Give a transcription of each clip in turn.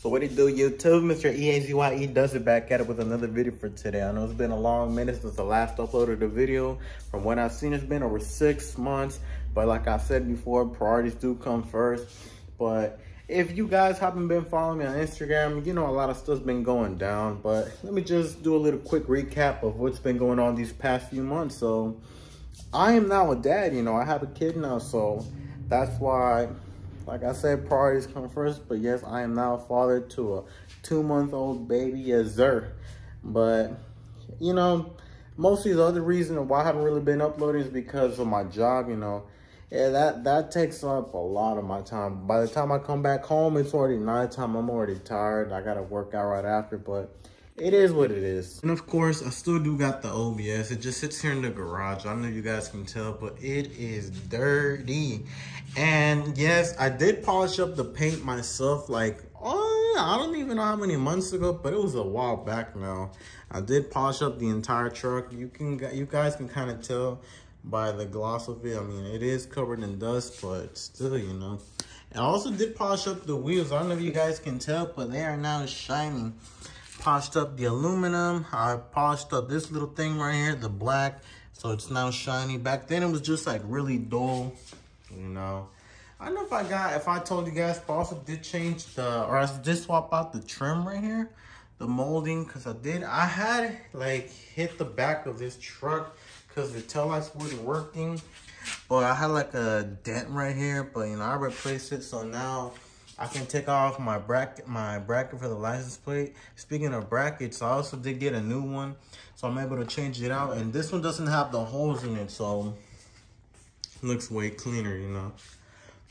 So what it do, YouTube? Mr. E-A-Z-Y-E does it back at it with another video for today. I know it's been a long minute since the last uploaded the video. From what I've seen, it's been over six months. But like I said before, priorities do come first. But if you guys haven't been following me on Instagram, you know a lot of stuff's been going down. But let me just do a little quick recap of what's been going on these past few months. So I am now a dad, you know, I have a kid now. So that's why like I said, priorities come first. But yes, I am now a father to a two-month-old baby, yes, sir. But, you know, mostly the other reason why I haven't really been uploading is because of my job, you know. Yeah, that, that takes up a lot of my time. By the time I come back home, it's already nighttime. I'm already tired. I got to work out right after. But it is what it is. And of course, I still do got the OBS. It just sits here in the garage. I know you guys can tell, but it is dirty. And yes, I did polish up the paint myself like, oh, I don't even know how many months ago, but it was a while back now. I did polish up the entire truck. You can, you guys can kind of tell by the gloss of it. I mean, it is covered in dust, but still, you know. And I also did polish up the wheels. I don't know if you guys can tell, but they are now shining polished up the aluminum. I polished up this little thing right here, the black. So it's now shiny. Back then it was just like really dull, you know. I don't know if I got, if I told you guys, but also did change the, or I did swap out the trim right here, the molding, because I did, I had like hit the back of this truck because the tail lights weren't working. But I had like a dent right here, but you know, I replaced it. So now I can take off my bracket, my bracket for the license plate. Speaking of brackets, I also did get a new one, so I'm able to change it out. And this one doesn't have the holes in it, so looks way cleaner, you know.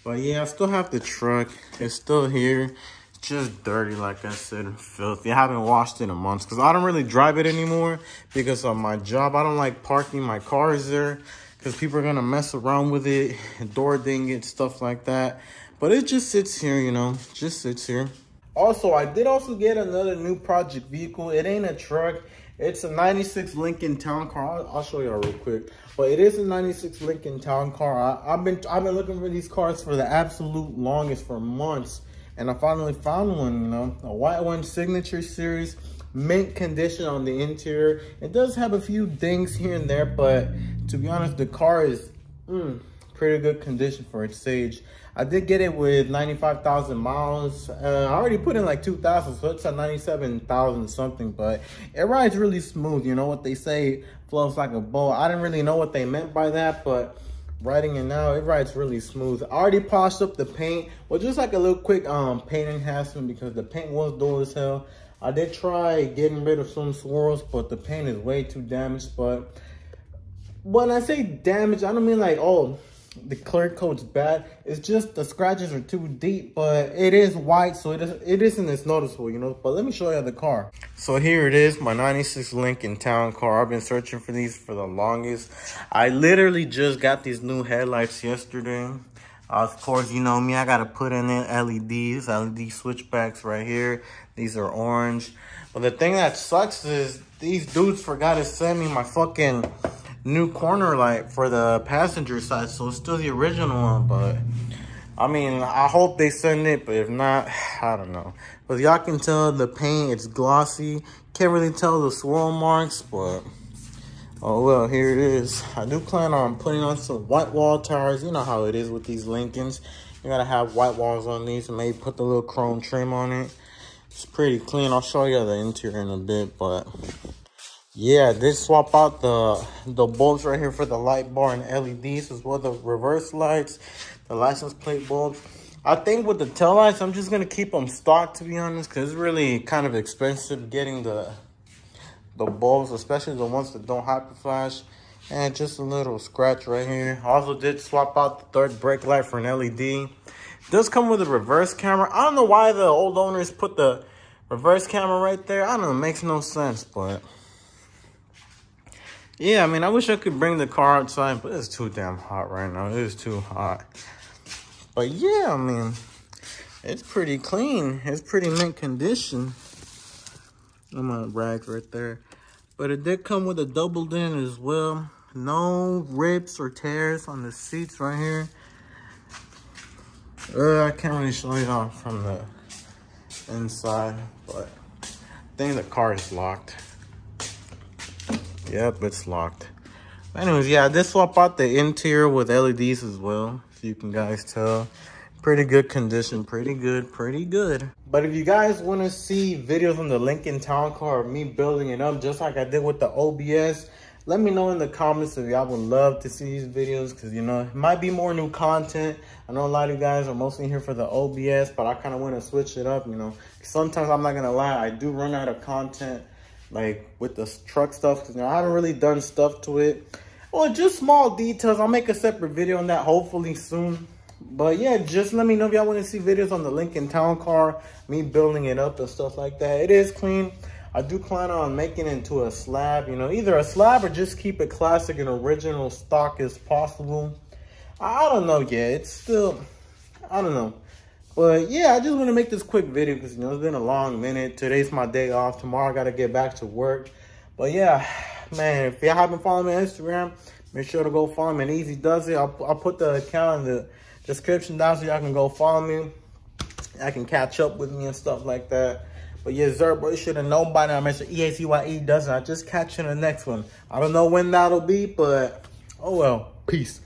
But yeah, I still have the truck. It's still here. It's just dirty, like I said, filthy. I haven't washed it in months because I don't really drive it anymore because of my job. I don't like parking my cars there because people are gonna mess around with it, door ding it, stuff like that. But it just sits here, you know, just sits here. Also, I did also get another new project vehicle. It ain't a truck. It's a 96 Lincoln Town Car. I'll, I'll show y'all real quick. But it is a 96 Lincoln Town Car. I, have been I've been looking for these cars for the absolute longest for months. And I finally found one, you know, a white one signature series mint condition on the interior. It does have a few dings here and there, but to be honest, the car is mm, pretty good condition for its age. I did get it with 95,000 miles. Uh, I already put in like 2,000, so it's at 97,000 something, but it rides really smooth. You know what they say, flows like a boat. I didn't really know what they meant by that, but riding it now, it rides really smooth. I already polished up the paint. Well, just like a little quick um paint enhancement because the paint was dull as hell. I did try getting rid of some swirls, but the paint is way too damaged. But when I say damaged, I don't mean like, oh, the clear coat's bad. It's just the scratches are too deep, but it is white, so it, is, it isn't as noticeable, you know? But let me show you the car. So here it is, my 96 Lincoln Town car. I've been searching for these for the longest. I literally just got these new headlights yesterday. Uh, of course, you know me, I gotta put in LEDs, LED switchbacks right here. These are orange. But the thing that sucks is these dudes forgot to send me my fucking new corner light for the passenger side. So it's still the original one, but I mean, I hope they send it, but if not, I don't know. But y'all can tell the paint, it's glossy. Can't really tell the swirl marks, but oh well, here it is. I do plan on putting on some white wall tires. You know how it is with these Lincolns. You gotta have white walls on these and maybe put the little chrome trim on it. It's pretty clean. I'll show you the interior in a bit, but yeah, did swap out the the bulbs right here for the light bar and LEDs as well the reverse lights, the license plate bulbs. I think with the tail lights, I'm just gonna keep them stock to be honest, because it's really kind of expensive getting the the bulbs, especially the ones that don't hyper flash. And just a little scratch right here. Also did swap out the third brake light for an LED. Does come with a reverse camera. I don't know why the old owners put the reverse camera right there. I don't know, it makes no sense, but yeah, I mean, I wish I could bring the car outside, but it's too damn hot right now. It is too hot. But yeah, I mean, it's pretty clean. It's pretty mint condition. I'm my rags right there. But it did come with a double DIN as well. No rips or tears on the seats right here. Uh, I can't really show you off from the inside, but I think the car is locked. Yep, it's locked. Anyways, yeah, I did swap out the interior with LEDs as well, if you can guys tell. Pretty good condition, pretty good, pretty good. But if you guys want to see videos on the Lincoln Town Car, me building it up just like I did with the OBS, let me know in the comments if y'all would love to see these videos because, you know, it might be more new content. I know a lot of you guys are mostly here for the OBS, but I kind of want to switch it up, you know. Sometimes, I'm not to lie, I do run out of content like with the truck stuff because you know, I haven't really done stuff to it. Well, just small details. I'll make a separate video on that hopefully soon. But yeah, just let me know if y'all want to see videos on the Lincoln Town Car, me building it up and stuff like that. It is clean. I do plan on making it into a slab, you know, either a slab or just keep it classic and original stock as possible. I don't know yet. It's still, I don't know. But yeah, I just want to make this quick video because, you know, it's been a long minute. Today's my day off. Tomorrow I got to get back to work. But yeah, man, if y'all haven't followed me on Instagram, make sure to go follow me. And Easy does it. I'll, I'll put the account in the description down so y'all can go follow me. I can catch up with me and stuff like that. But yeah, Zerbo, you should have known by now. Mr. E-A-C-Y-E doesn't. I just catch you in the next one. I don't know when that'll be, but oh well. Peace.